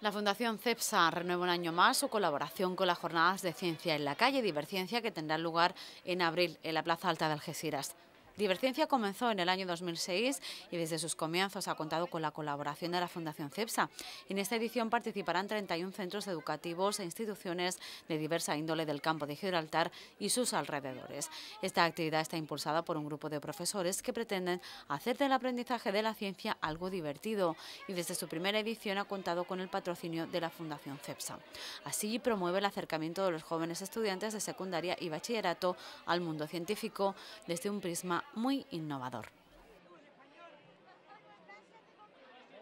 La Fundación CEPSA renueva un año más su colaboración con las jornadas de ciencia en la calle Diverciencia que tendrán lugar en abril en la Plaza Alta de Algeciras. Diverciencia comenzó en el año 2006 y desde sus comienzos ha contado con la colaboración de la Fundación CEPSA. En esta edición participarán 31 centros educativos e instituciones de diversa índole del campo de Gibraltar y sus alrededores. Esta actividad está impulsada por un grupo de profesores que pretenden hacer del aprendizaje de la ciencia algo divertido y desde su primera edición ha contado con el patrocinio de la Fundación CEPSA. Así promueve el acercamiento de los jóvenes estudiantes de secundaria y bachillerato al mundo científico desde un prisma muy innovador.